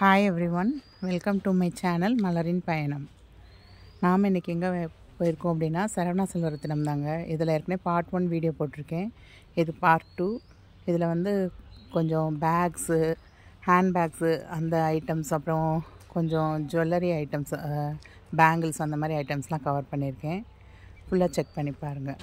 Hi everyone welcome to my channel மலரின் பயணம் நாம் இன்றைக்கி எங்கே போயிருக்கோம் அப்படின்னா சரவணா செல்வரத்தினம் தாங்க. இதில் ஏற்கனவே பார்ட் ஒன் வீடியோ போட்டிருக்கேன். இது பார்ட் டூ இதில் வந்து கொஞ்சம் பேக்ஸு ஹேண்ட் பேக்ஸு அந்த ஐட்டம்ஸ் அப்புறம் கொஞ்சம் ஜுவல்லரி ஐட்டம்ஸ் பேங்கிள்ஸ் அந்த மாதிரி ஐட்டம்ஸ்லாம் கவர் பண்ணியிருக்கேன். ஃபுல்லாக செக் பண்ணி பாருங்கள்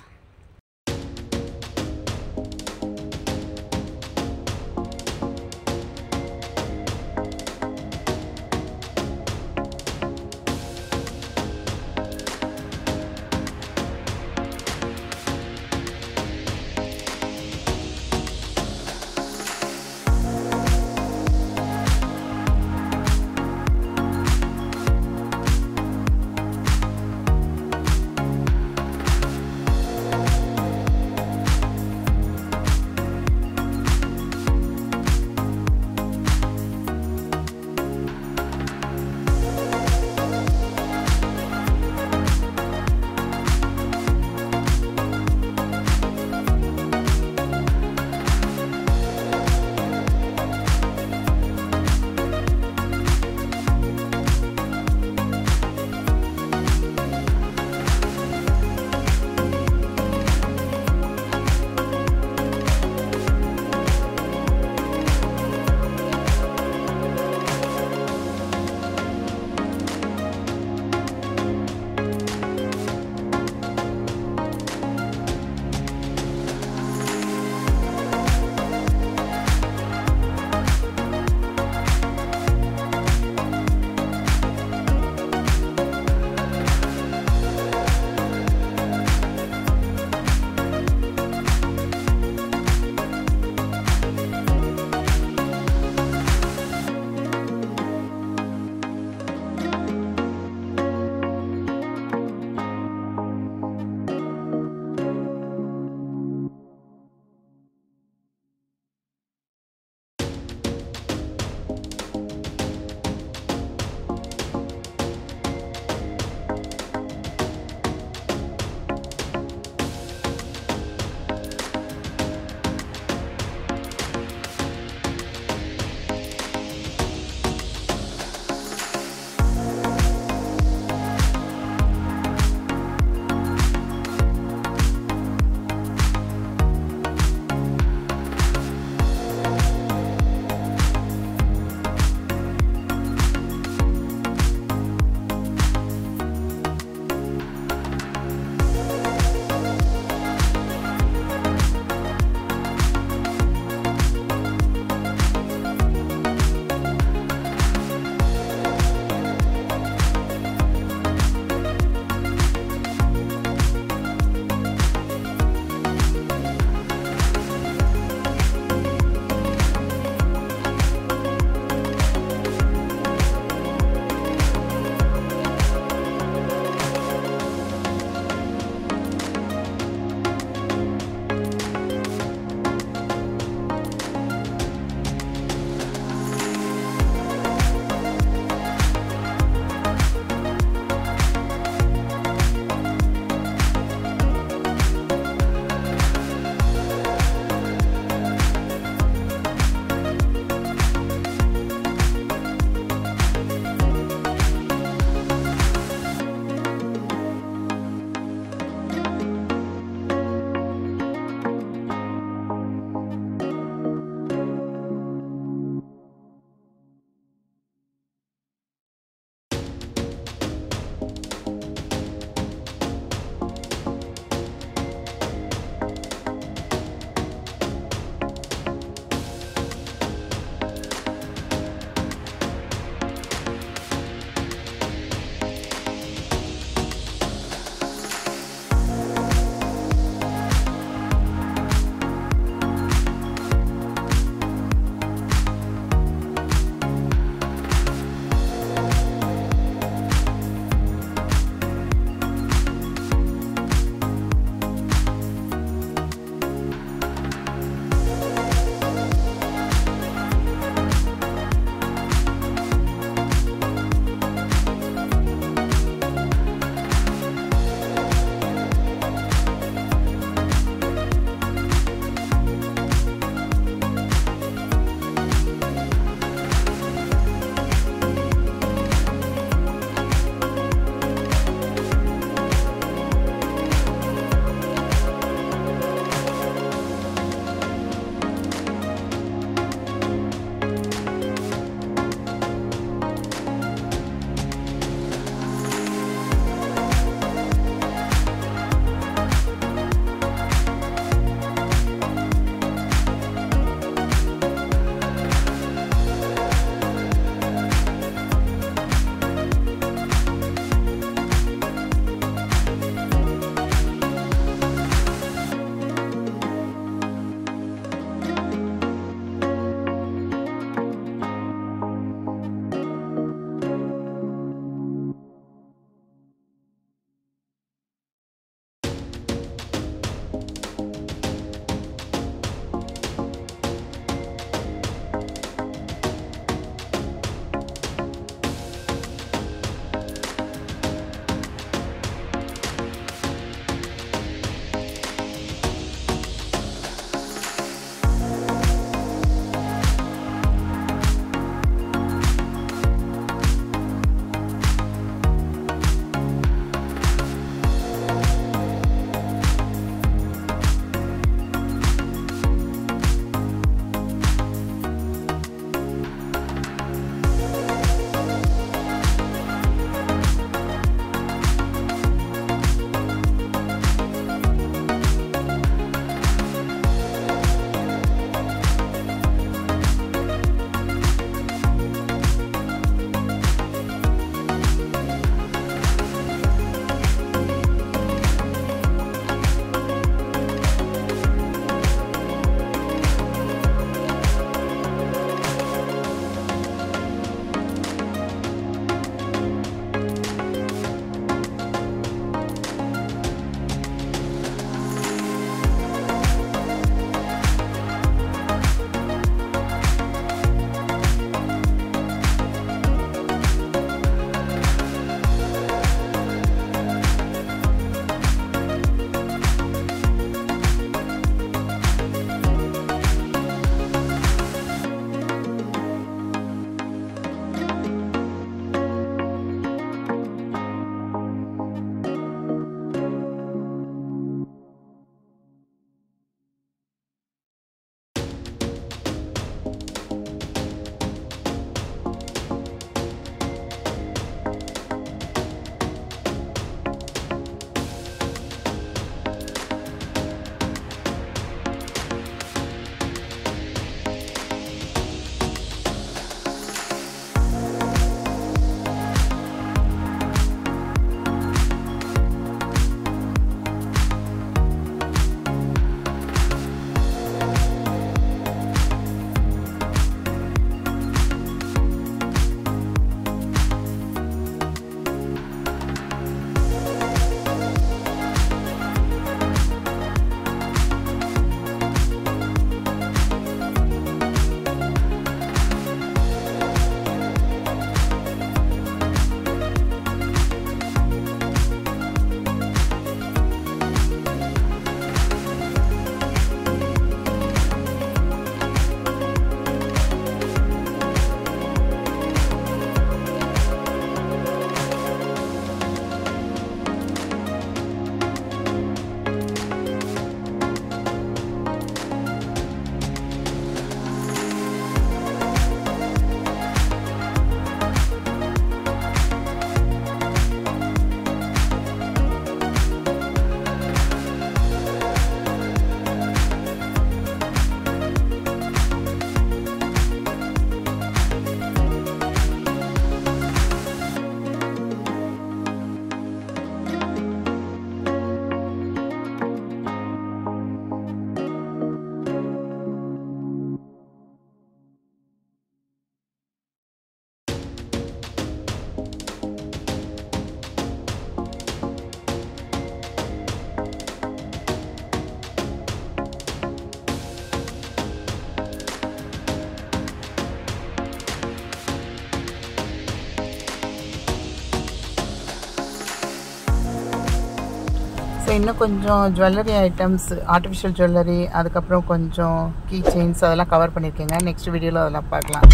இன்னும் கொஞ்சம் ஜுவல்லரி ஐட்டம்ஸ் ஆர்டிஃபிஷியல் ஜுவல்லரி அதுக்கப்புறம் கொஞ்சம் கீ செயின்ஸ் அதெல்லாம் கவர் பண்ணியிருக்கேங்க நெக்ஸ்ட் வீடியோவில் அதெல்லாம் பார்க்கலாம்.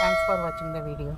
தேங்க்ஸ் ஃபார் வாட்சிங் த வீடியோ